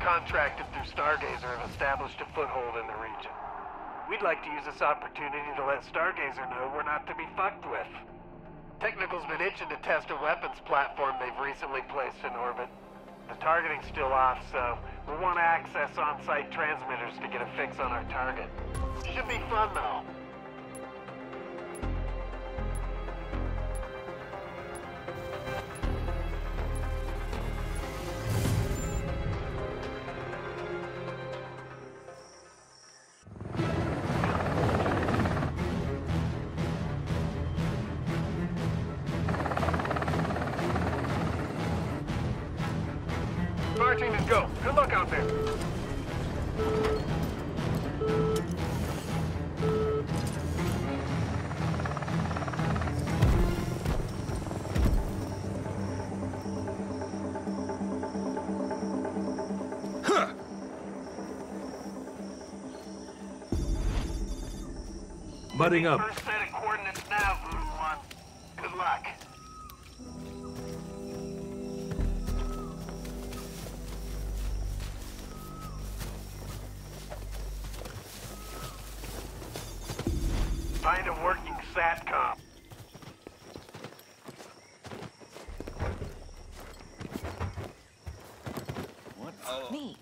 contracted through Stargazer have established a foothold in the region. We'd like to use this opportunity to let Stargazer know we're not to be fucked with. Technical's been itching to test a weapons platform they've recently placed in orbit. The targeting's still off, so we'll want to access on-site transmitters to get a fix on our target. Should be fun, though. Go. Good luck out there. Mudding up. Me.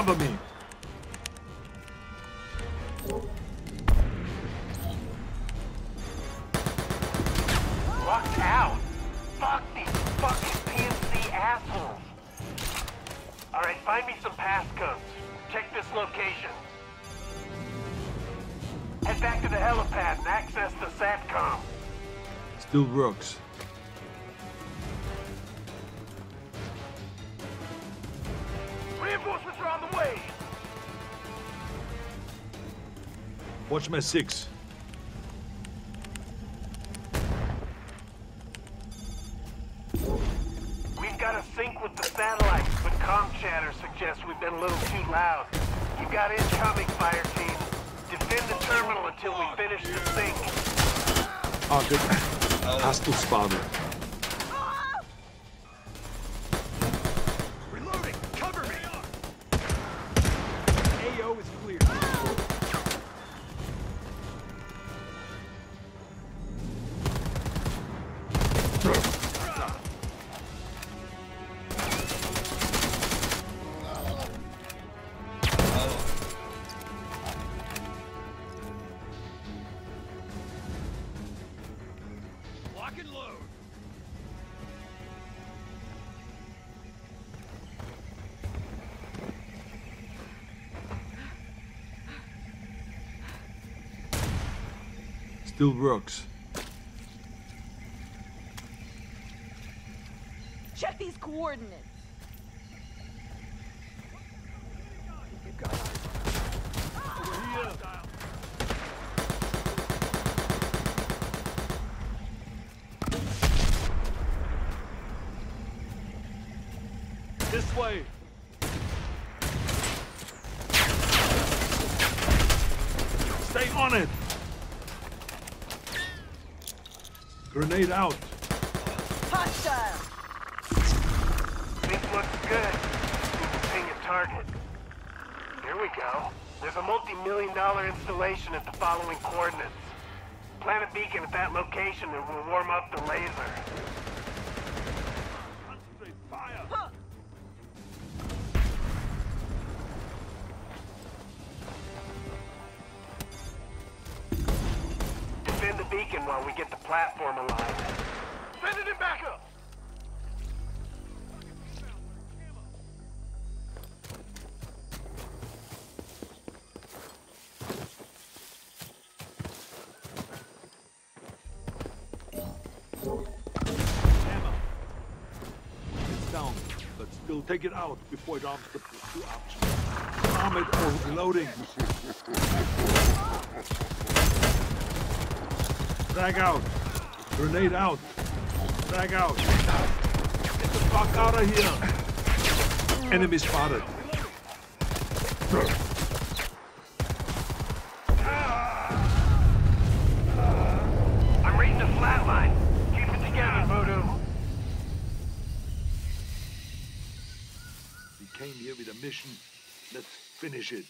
Cover me. Locked out. Fuck these fucking PMC assholes. Alright, find me some passcodes. Check this location. Head back to the helipad and access the SATCOM. Still works. Reinforcements are on the way. Watch my six. We've got a sync with the satellites, but comm chatter suggests we've been a little too loud. You've got incoming, fire team. Defend the terminal until we finish the sync. Ah, good. Hast du spawnen. Still works. Check these coordinates. You've got eyes. This way. Stay on it. Grenade out. Hostile. This looks good. Need to ping a target. Here we go. There's a multi-million dollar installation at the following coordinates. Plant a beacon at that location and we'll warm up the laser. Platform alive. Sending it back up. Hammer. It's down, but still take it out before it arms the two options. Arm it or reloading. Drag out. Grenade out. Drag out. Get the fuck out of here. Enemy spotted. I'm reading a flatline. Keep it together, Voodoo. We came here with a mission. Let's finish it.